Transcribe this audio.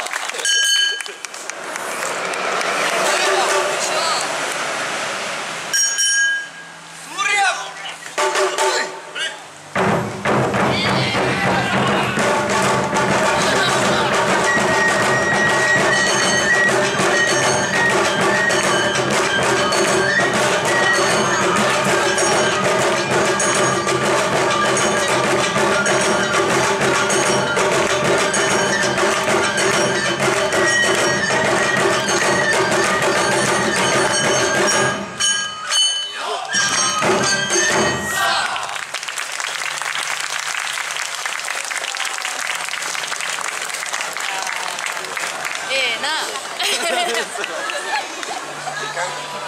後ですよ。な。